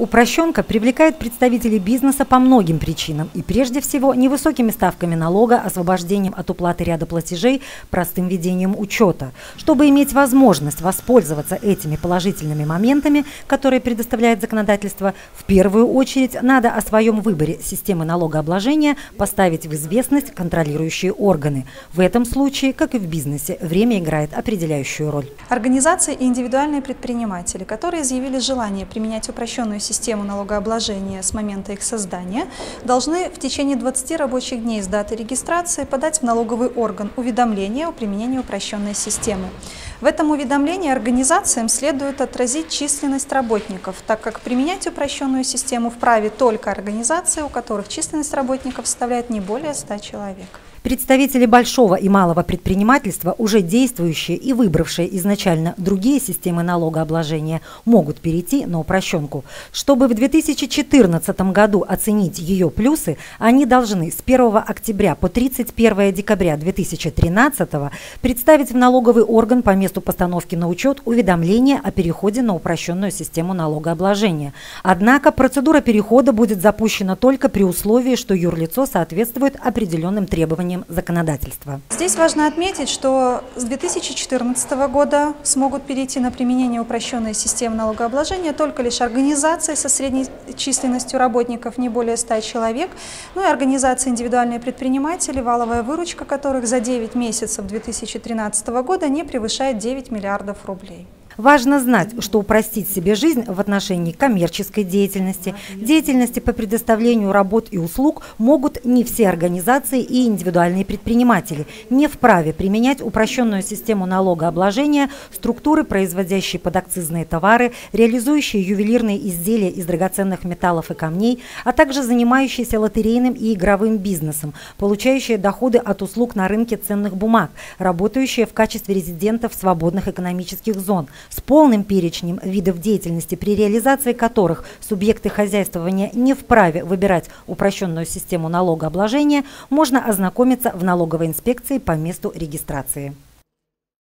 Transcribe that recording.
Упрощенка привлекает представителей бизнеса по многим причинам и прежде всего невысокими ставками налога, освобождением от уплаты ряда платежей, простым ведением учета. Чтобы иметь возможность воспользоваться этими положительными моментами, которые предоставляет законодательство, в первую очередь надо о своем выборе системы налогообложения поставить в известность контролирующие органы. В этом случае, как и в бизнесе, время играет определяющую роль. Организации и индивидуальные предприниматели, которые изъявили желание применять упрощенную систему систему налогообложения с момента их создания, должны в течение 20 рабочих дней с даты регистрации подать в налоговый орган уведомление о применении упрощенной системы. В этом уведомлении организациям следует отразить численность работников, так как применять упрощенную систему вправе только организации, у которых численность работников составляет не более 100 человек. Представители большого и малого предпринимательства, уже действующие и выбравшие изначально другие системы налогообложения, могут перейти на упрощенку. Чтобы в 2014 году оценить ее плюсы, они должны с 1 октября по 31 декабря 2013 представить в налоговый орган по месту постановки на учет уведомление о переходе на упрощенную систему налогообложения. Однако процедура перехода будет запущена только при условии, что юрлицо соответствует определенным требованиям требованиям законодательства. Здесь важно отметить, что с 2014 года смогут перейти на применение упрощенной системы налогообложения только лишь организации со средней численностью работников не более 100 человек, ну и организации индивидуальные предприниматели, валовая выручка которых за 9 месяцев 2013 года не превышает 9 миллиардов рублей. Важно знать, что упростить себе жизнь в отношении коммерческой деятельности, деятельности по предоставлению работ и услуг могут не все организации и индивидуальные предприниматели, не вправе применять упрощенную систему налогообложения структуры, производящие подакцизные товары, реализующие ювелирные изделия из драгоценных металлов и камней, а также занимающиеся лотерейным и игровым бизнесом, получающие доходы от услуг на рынке ценных бумаг, работающие в качестве резидентов свободных экономических зон, с полным перечнем видов деятельности, при реализации которых субъекты хозяйствования не вправе выбирать упрощенную систему налогообложения, можно ознакомиться в налоговой инспекции по месту регистрации.